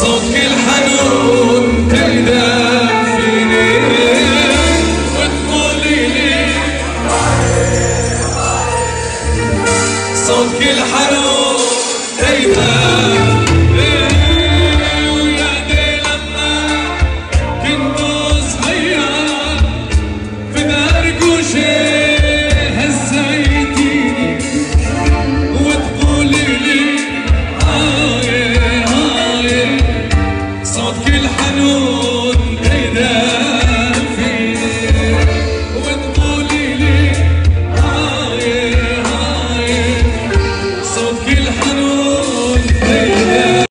صوتك الحنون تدافيني وتقولي لي صوتك الحنون. تدافيني ويعني لما كنت صغير صوت الحنون